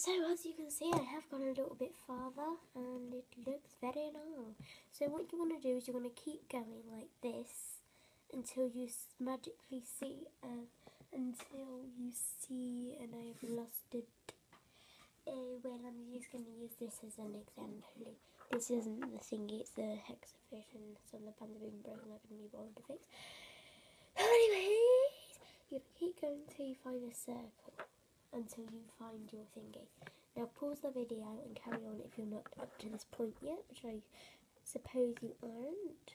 So as you can see I have gone a little bit farther and it looks very nice. So what you want to do is you want to keep going like this until you magically see uh, until you see and I've lost it. Uh, well I'm just going to use this as an example. This isn't the thingy, it's the hexafish and some of the pans have been broken I couldn't be bothered to fix. Anyways, you keep going until you find a circle until you find your thingy. Now pause the video and carry on if you're not up to this point yet, which I suppose you aren't.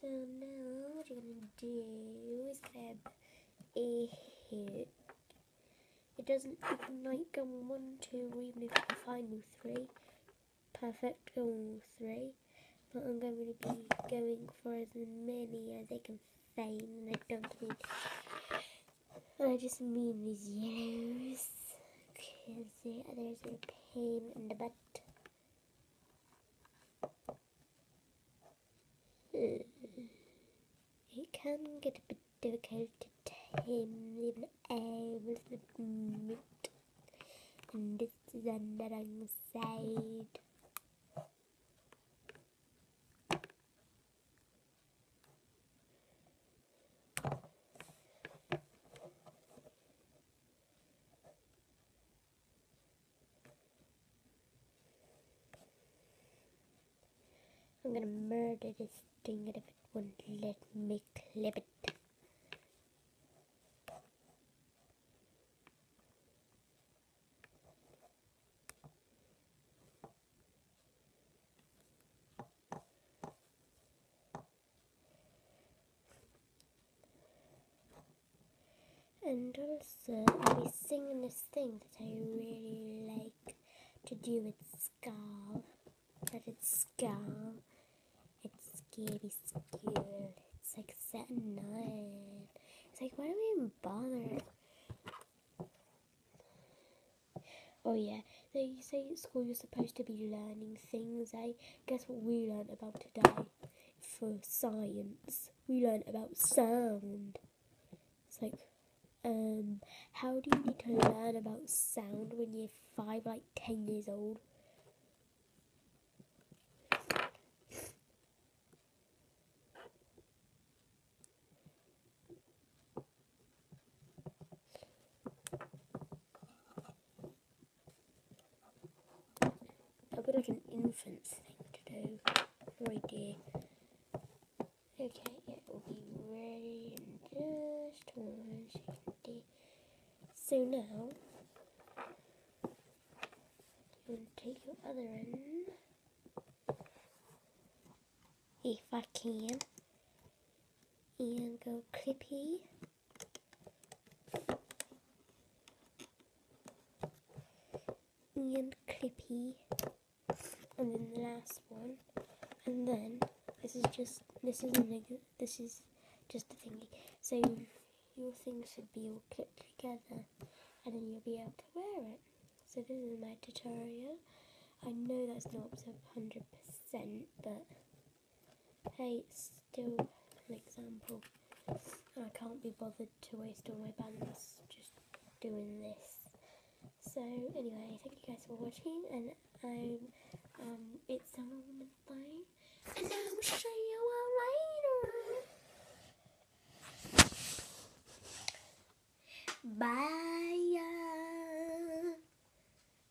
So now what you're going to do is grab a hit. It doesn't ignite go one, two, even if you find all three. Perfect, all three. But I'm going to be going for as many as I can find, and I don't mean I just mean these yellows. Because there's a pain in the butt. It can get a bit difficult to tame even I was admit. And this is on the wrong side. I'm gonna murder this thing if it won't let me clip it. And also, I'll be singing this thing that I really like to do with Scar. But it's Scar. It's like set nine. It's like why do we even bother? Oh yeah, they say school you're supposed to be learning things, eh? Guess what we learned about today? For science, we learned about sound. It's like, um, how do you need to learn about sound when you're five, like ten years old? a bit of infant's thing to do right there. Okay, it will be ready in just one second. So now, you want to take your other end, if I can, and go clippy. And clippy and then the last one, and then this is just this is this is just a thingy. So your things should be all clipped together, and then you'll be able to wear it. So this is my tutorial. I know that's not hundred percent, but hey, it's still an example. I can't be bothered to waste all my bands just doing this. So anyway, thank you guys for watching, and I'm um, it's a moment thing, and I'll see you all later. Bye.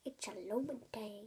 It's a moment thing.